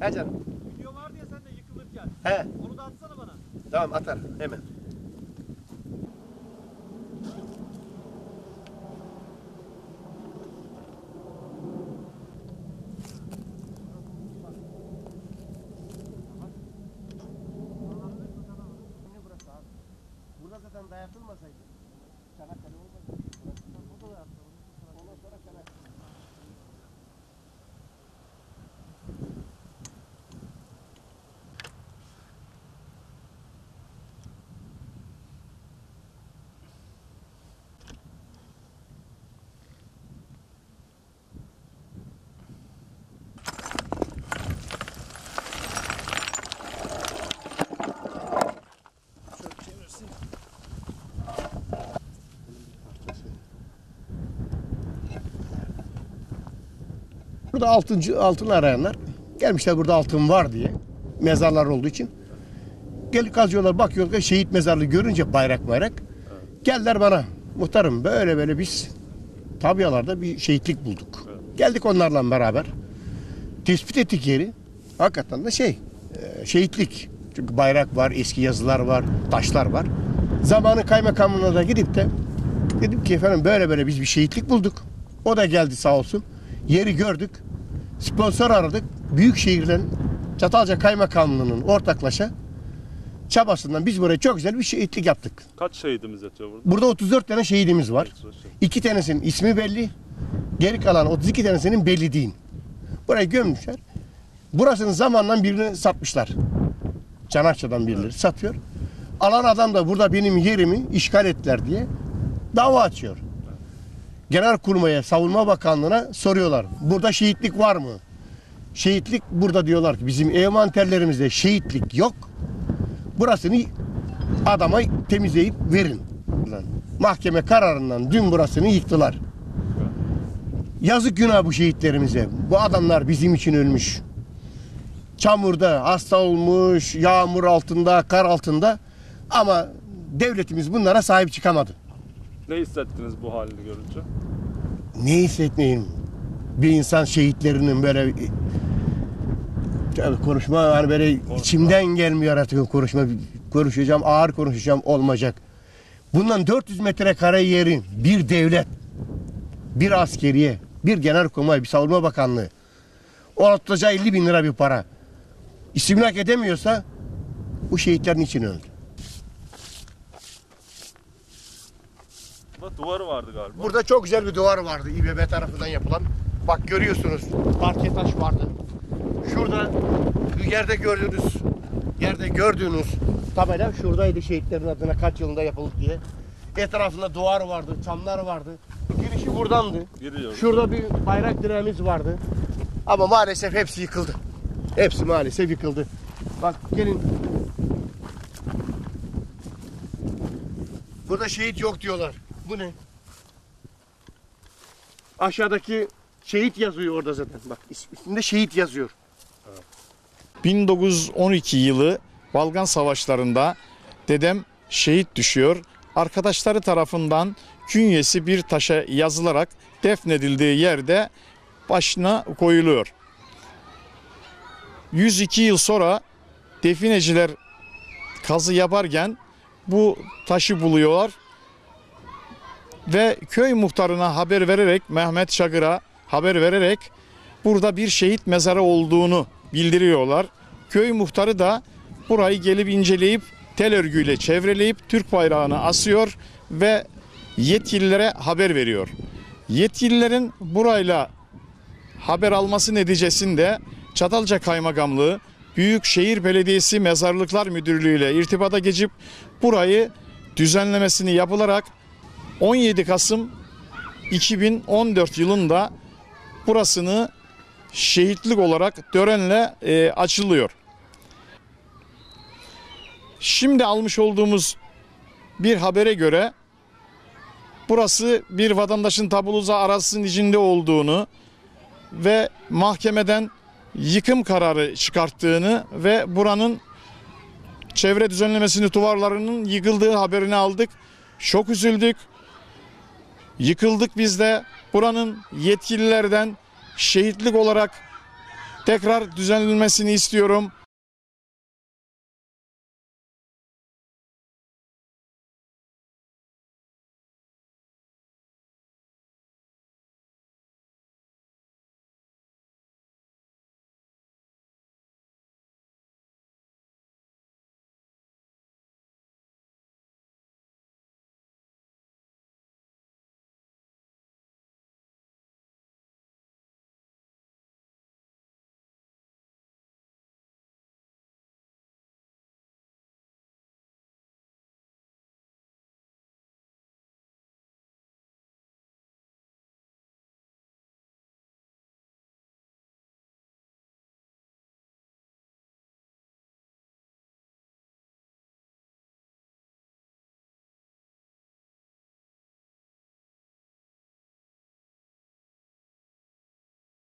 He canım. Video var diye sen de yıkılırken. He. Onu da atsana bana. Tamam atar hemen. Burada zaten dayatılmasaydı Burada altıncı, altın arayanlar gelmişler burada altın var diye mezarlar olduğu için. Gelip kazıyorlar bakıyorlar şehit mezarlığı görünce bayrak bayrak. Geldiler bana muhtarım böyle böyle biz tabialarda bir şehitlik bulduk. Geldik onlarla beraber. Tespit ettik yeri. Hakikaten de şey e, şehitlik. Çünkü bayrak var, eski yazılar var, taşlar var. Zamanı kaymakamlığına da gidip de dedim ki efendim böyle böyle biz bir şehitlik bulduk. O da geldi sağ olsun. Yeri gördük. Sponsor aradık. Büyük şehirlerin Çatalca Kaymakamlığı'nın ortaklaşa çabasından biz buraya çok güzel bir şehitlik yaptık. Kaç şehidimiz yatıyor burada? Burada 34 tane şehidimiz var. İki tanesinin ismi belli. Geri kalan 32 tanesinin belli değil. Burayı gömmüşler. Burasının zamandan birini satmışlar. Çanakçı'dan birileri satıyor. Alan adam da burada benim yerimi işgal ettiler diye dava açıyor. Genelkurmay'a, Savunma Bakanlığı'na soruyorlar. Burada şehitlik var mı? Şehitlik burada diyorlar ki bizim envanterlerimizde şehitlik yok. Burasını adama temizleyip verin. Mahkeme kararından dün burasını yıktılar. Yazık günah bu şehitlerimize. Bu adamlar bizim için ölmüş. Çamurda, hasta olmuş, yağmur altında, kar altında. Ama devletimiz bunlara sahip çıkamadı. Ne hissettiniz bu halini görünce? Ne hissetmeyeyim? Bir insan şehitlerinin böyle Tabii konuşma hani böyle içimden gelmiyor artık konuşma. Konuşacağım, ağır konuşacağım olmayacak. Bundan 400 metrekare yerin bir devlet, bir askeriye, bir genelkurmay, bir savunma bakanlığı ortaca 50 bin lira bir para. İstimlak edemiyorsa bu şehitlerin için öldü. Burada duvarı vardı galiba. Burada çok güzel bir duvar vardı İBB tarafından yapılan. Bak görüyorsunuz parke taş vardı. Şurada yerde gördüğünüz yerde gördüğünüz tabela şuradaydı şehitlerin adına kaç yılında yapıldı diye. Etrafında duvar vardı, çamlar vardı. Girişi buradandı. Giriyor. Şurada bir bayrak direğimiz vardı. Ama maalesef hepsi yıkıldı. Hepsi maalesef yıkıldı. Bak gelin. Burada şehit yok diyorlar. Bu ne? Aşağıdaki şehit yazıyor orada zaten. Bak üstünde şehit yazıyor. 1912 yılı Balkan Savaşları'nda dedem şehit düşüyor. Arkadaşları tarafından künyesi bir taşa yazılarak defnedildiği yerde başına koyuluyor. 102 yıl sonra defineciler kazı yaparken bu taşı buluyorlar ve köy muhtarına haber vererek Mehmet Şagır'a haber vererek burada bir şehit mezarı olduğunu bildiriyorlar. Köy muhtarı da burayı gelip inceleyip tel örgüyle çevreleyip Türk bayrağını asıyor ve yetkililere haber veriyor. Yetkililerin burayla haber alması neticesinde Çatalca Kaymakamlığı Büyükşehir Belediyesi Mezarlıklar Müdürlüğü ile irtibata geçip burayı düzenlemesini yapılarak 17 Kasım 2014 yılında burasını şehitlik olarak törenle e, açılıyor. Şimdi almış olduğumuz bir habere göre burası bir vatandaşın tabuluza arasının içinde olduğunu ve mahkemeden yıkım kararı çıkarttığını ve buranın çevre düzenlemesini duvarlarının yıkıldığı haberini aldık. Çok üzüldük. Yıkıldık biz de. Buranın yetkililerden şehitlik olarak tekrar düzenlenmesini istiyorum.